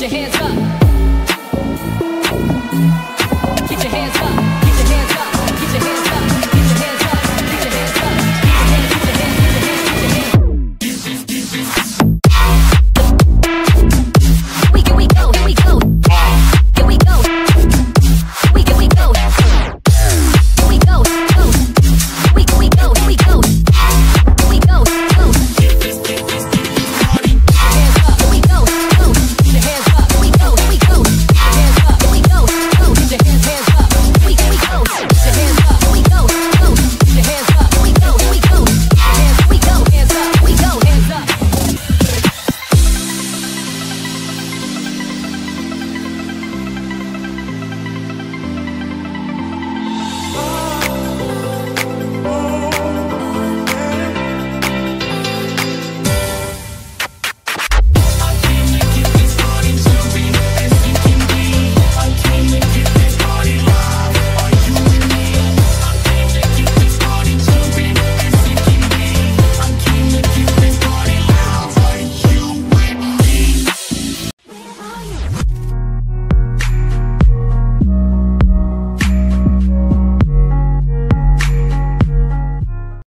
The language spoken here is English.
Get your hands up. Get your hands up.